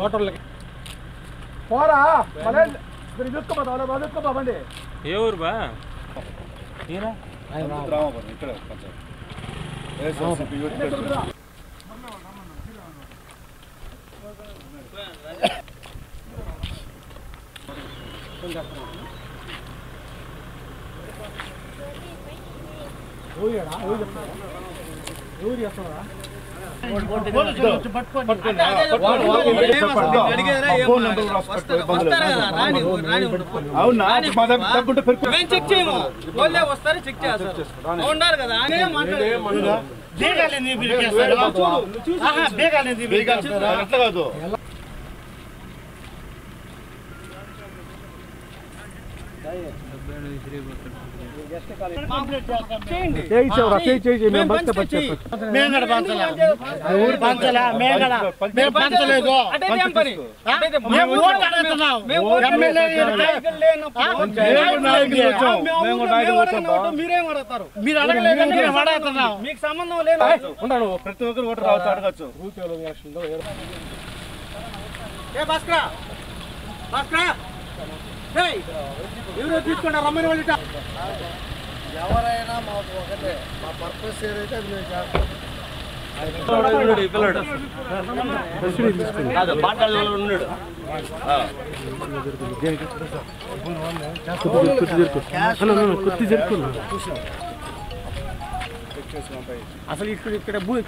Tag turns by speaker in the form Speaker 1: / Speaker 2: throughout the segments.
Speaker 1: ఓటర్లకి పోరా మళ్ళీ మీరు చూసుకోపోతా వాళ్ళ బాగా చూసుకోపా బండి
Speaker 2: ఏ ఊరు బా ఈయన
Speaker 3: రామపురం ఇక్కడ కొంచెం వైఎస్ఆర్సీపీ యూత్ ప్రెసిడెంట్.
Speaker 1: ఊరిడా ఊరి చెప్తారా
Speaker 3: అవునా
Speaker 4: చెక్ చేయము వాళ్ళే వస్తారు చెక్ చేస్తారు ఉన్నారు కదా అనే మాట్లాడారు
Speaker 3: అట్లా కాదు
Speaker 4: చేయండి
Speaker 1: చేయి చెవరా చేయి చేయి చేయి మేము
Speaker 4: మేము
Speaker 1: బస్తే
Speaker 4: పంచే చెయ్యి.
Speaker 1: మేంగడ ఊరి పంచలా మేంగడ
Speaker 4: మేము పంచలేదు అంటే ఏం పని అంటే ఏం పని?
Speaker 1: మేము ఓట్లు అడుగుతున్నాం.
Speaker 4: మేము ఓట్లు
Speaker 1: ఎమ్మెల్యే
Speaker 4: అడుగుతున్నాం. నాయకులు లేనప్పుడు
Speaker 3: మేము నాయకులు వచ్చాం.
Speaker 4: మేము
Speaker 3: మేము
Speaker 4: ఊళ్ళో మేము మీరేం
Speaker 1: మీరు
Speaker 4: మీకు సంబంధం లేదు
Speaker 1: ఉండను
Speaker 3: ప్రతి ఒక్కరు ఓటర్ రావచ్చు అడగచ్చు
Speaker 4: ఏ ఎవరో తీసుకుంటా రమ్మని వాళ్ళు.
Speaker 1: ఎవరైనా మాకు ఒకటే మా పర్పస్ ఏదైతే అది మేము చేస్తాం అసలు ఇక్కడ ఇక్కడ ఎవరిచ్చిన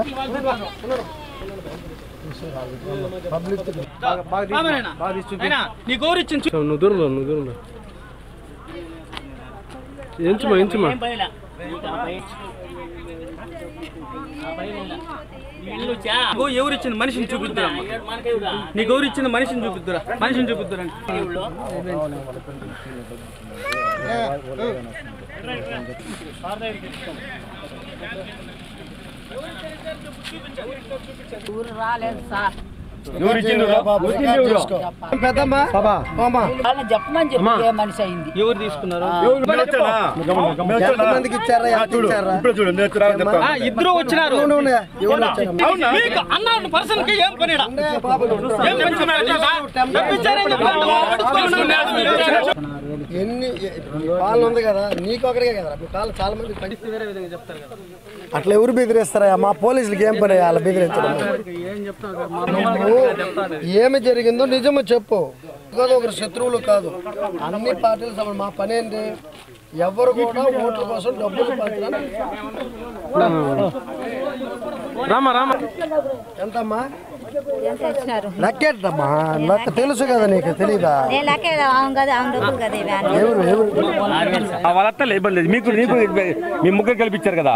Speaker 4: రామనాయన, నీ
Speaker 1: ఎంచుమా ఎంచుమా
Speaker 4: మనిషిని చూపిద్దురా నీ గౌరు మనిషిని చూపిద్దురా మనిషిని చూపిద్దురా
Speaker 5: ఊరు రాలేదు సార్. చెప్పమని చెప్పి మనిషి అయింది?
Speaker 4: ఎవరు తీసుకున్నారు? ఇద్దరు వచ్చినారు. ఏం పని
Speaker 1: ఎన్ని పాలన ఉంది కదా నీకు ఒకరికే కదా మీ కాళ్ళు చాలా మంది
Speaker 4: పరిస్థితి వేరే విధంగా చెప్తారు కదా.
Speaker 1: అట్లా ఎవరు బెదిరిస్తారా మా పోలీసులకి ఏం పని అలా బెదిరించడం?
Speaker 4: ఏం చెప్తారు
Speaker 1: నువ్వు ఏమి జరిగిందో నిజమో చెప్పు. కాదు ఒకరు శత్రువులు కాదు. అన్ని పార్టీలు సమానం మా పని ఏంటి? ఎవరు కూడా ఓట్ల కోసం డబ్బులు రామా రామా. ఎంతమ్మా? లెక్కేటమ్మా లెక్క తెలుసు కదా నీకు తెలీదా. ఎవరు ఎవరు?
Speaker 6: వాళ్ళంతా ఇబ్బంది లేదు. మీకు నీకు మీ ముగ్గురు కల్పించారు కదా.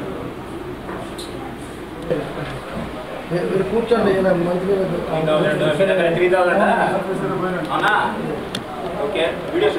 Speaker 1: మీరు కూర్చోండి మంచిగా
Speaker 6: ఓకే వీడియో